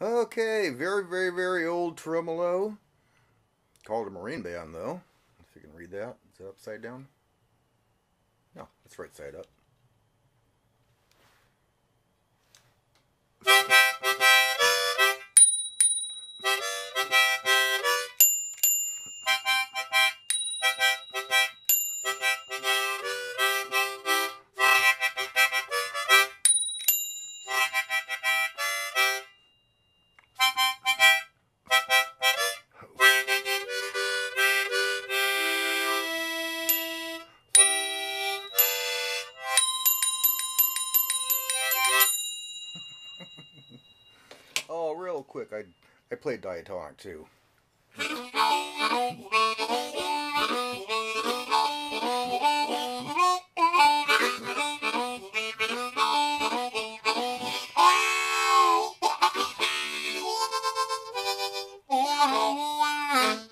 Okay, very, very, very old tremolo. Called a marine band, though. If you can read that. Is it upside down? No, it's right side up. Oh, real quick, I I played diatonic too.